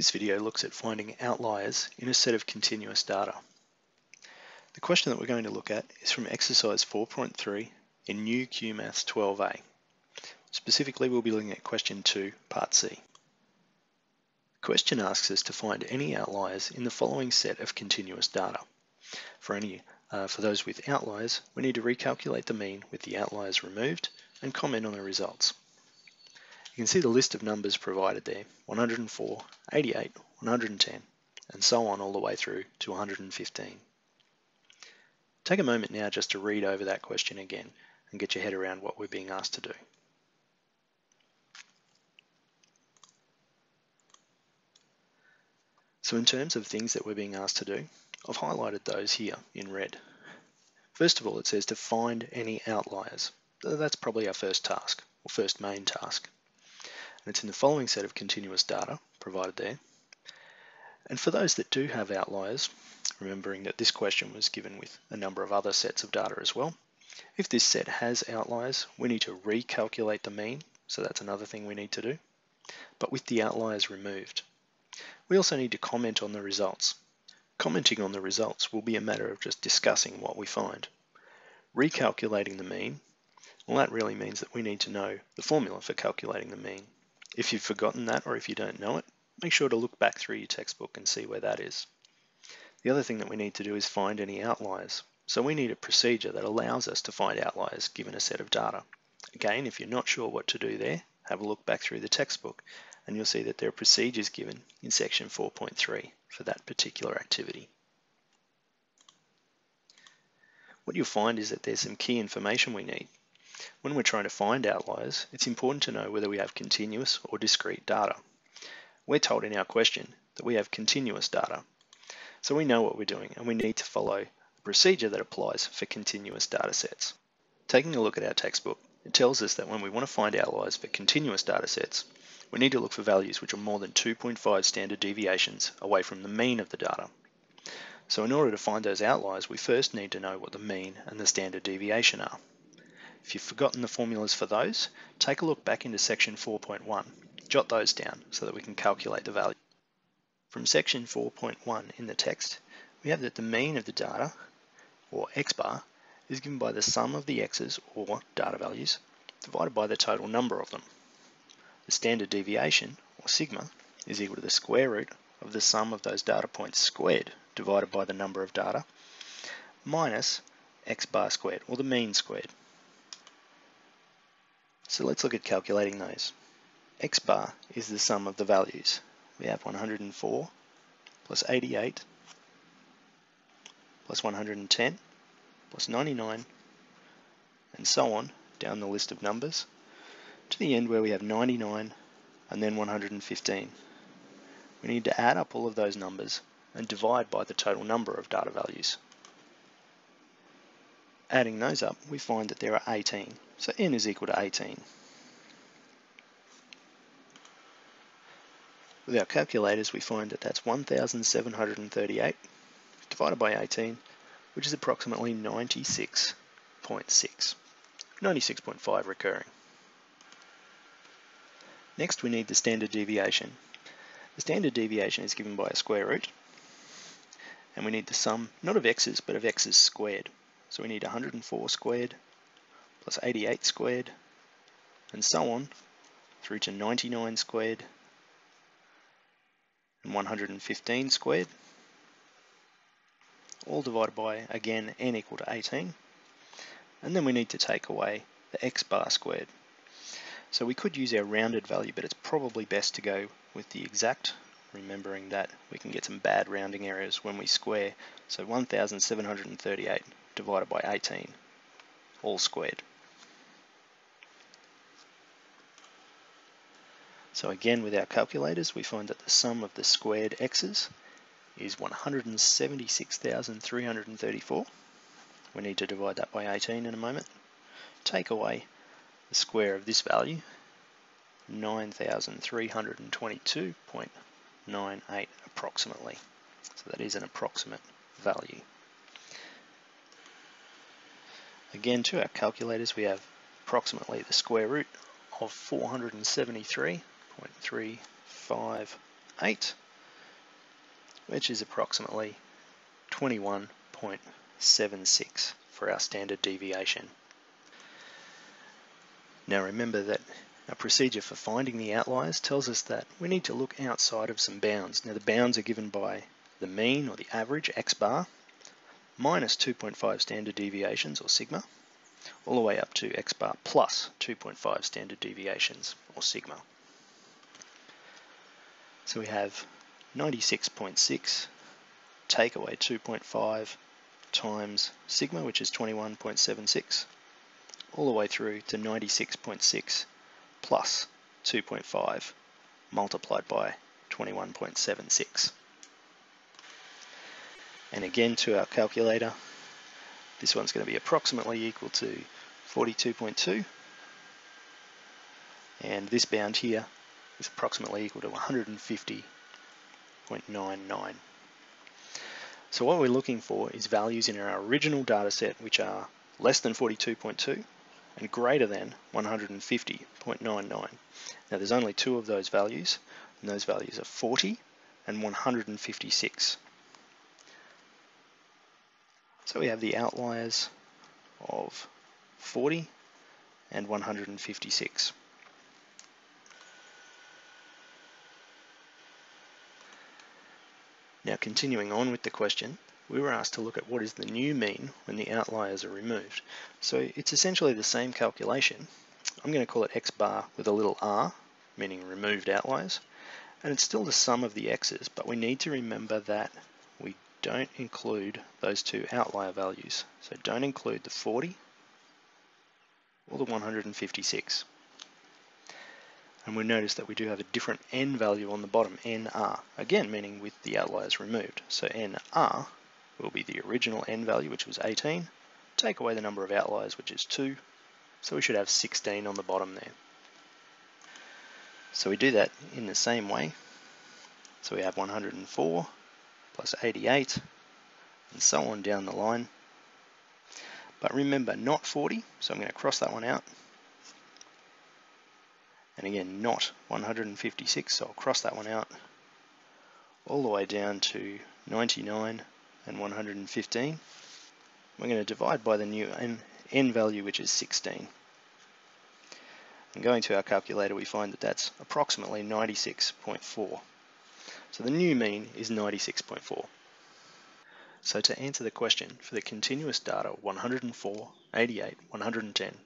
This video looks at finding outliers in a set of continuous data. The question that we're going to look at is from exercise 4.3 in New QMaths 12a. Specifically, we'll be looking at question 2, part C. The question asks us to find any outliers in the following set of continuous data. For, any, uh, for those with outliers, we need to recalculate the mean with the outliers removed and comment on the results. You can see the list of numbers provided there, 104, 88, 110, and so on all the way through to 115. Take a moment now just to read over that question again and get your head around what we're being asked to do. So in terms of things that we're being asked to do, I've highlighted those here in red. First of all, it says to find any outliers. That's probably our first task, or first main task and it's in the following set of continuous data provided there. And for those that do have outliers, remembering that this question was given with a number of other sets of data as well, if this set has outliers, we need to recalculate the mean, so that's another thing we need to do, but with the outliers removed. We also need to comment on the results. Commenting on the results will be a matter of just discussing what we find. Recalculating the mean, well that really means that we need to know the formula for calculating the mean. If you've forgotten that or if you don't know it, make sure to look back through your textbook and see where that is. The other thing that we need to do is find any outliers. So we need a procedure that allows us to find outliers given a set of data. Again, if you're not sure what to do there, have a look back through the textbook and you'll see that there are procedures given in section 4.3 for that particular activity. What you'll find is that there's some key information we need. When we're trying to find outliers, it's important to know whether we have continuous or discrete data. We're told in our question that we have continuous data. So we know what we're doing and we need to follow a procedure that applies for continuous data sets. Taking a look at our textbook, it tells us that when we want to find outliers for continuous data sets, we need to look for values which are more than 2.5 standard deviations away from the mean of the data. So in order to find those outliers, we first need to know what the mean and the standard deviation are. If you've forgotten the formulas for those, take a look back into section 4.1. Jot those down so that we can calculate the value. From section 4.1 in the text, we have that the mean of the data, or x bar, is given by the sum of the x's, or data values, divided by the total number of them. The standard deviation, or sigma, is equal to the square root of the sum of those data points squared divided by the number of data minus x bar squared, or the mean squared. So let's look at calculating those. x bar is the sum of the values. We have 104 plus 88 plus 110 plus 99 and so on down the list of numbers to the end where we have 99 and then 115. We need to add up all of those numbers and divide by the total number of data values. Adding those up, we find that there are 18. So n is equal to 18. With our calculators, we find that that's 1,738 divided by 18, which is approximately 96.6. 96.5 recurring. Next, we need the standard deviation. The standard deviation is given by a square root, and we need the sum, not of x's, but of x's squared. So we need 104 squared plus 88 squared and so on through to 99 squared and 115 squared all divided by again n equal to 18 and then we need to take away the x bar squared. So we could use our rounded value but it's probably best to go with the exact remembering that we can get some bad rounding errors when we square. So 1738 divided by 18, all squared. So again, with our calculators, we find that the sum of the squared x's is 176,334. We need to divide that by 18 in a moment. Take away the square of this value, 9,322.98 approximately. So that is an approximate value. Again, to our calculators, we have approximately the square root of 473.358 which is approximately 21.76 for our standard deviation. Now remember that our procedure for finding the outliers tells us that we need to look outside of some bounds. Now the bounds are given by the mean or the average, x bar, minus 2.5 standard deviations or sigma, all the way up to x bar plus 2.5 standard deviations or sigma. So we have 96.6 take away 2.5 times sigma, which is 21.76, all the way through to 96.6 plus 2.5 multiplied by 21.76. And again to our calculator, this one's going to be approximately equal to 42.2 and this bound here is approximately equal to 150.99. So what we're looking for is values in our original data set which are less than 42.2 and greater than 150.99. Now there's only two of those values and those values are 40 and 156. So we have the outliers of 40 and 156. Now continuing on with the question, we were asked to look at what is the new mean when the outliers are removed. So it's essentially the same calculation. I'm going to call it x bar with a little r, meaning removed outliers, and it's still the sum of the x's, but we need to remember that don't include those two outlier values. So don't include the 40 or the 156. And we notice that we do have a different n value on the bottom, nr, again meaning with the outliers removed. So nr will be the original n value, which was 18, take away the number of outliers, which is 2, so we should have 16 on the bottom there. So we do that in the same way. So we have 104 plus 88, and so on down the line. But remember, not 40, so I'm going to cross that one out. And again, not 156, so I'll cross that one out. All the way down to 99 and 115. We're going to divide by the new n, n value, which is 16. And going to our calculator, we find that that's approximately 96.4. So the new mean is 96.4. So to answer the question, for the continuous data 104, 88, 110,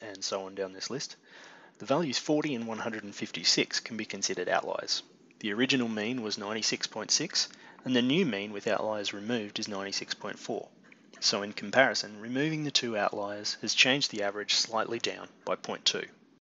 and so on down this list, the values 40 and 156 can be considered outliers. The original mean was 96.6 and the new mean with outliers removed is 96.4. So in comparison, removing the two outliers has changed the average slightly down by 0.2.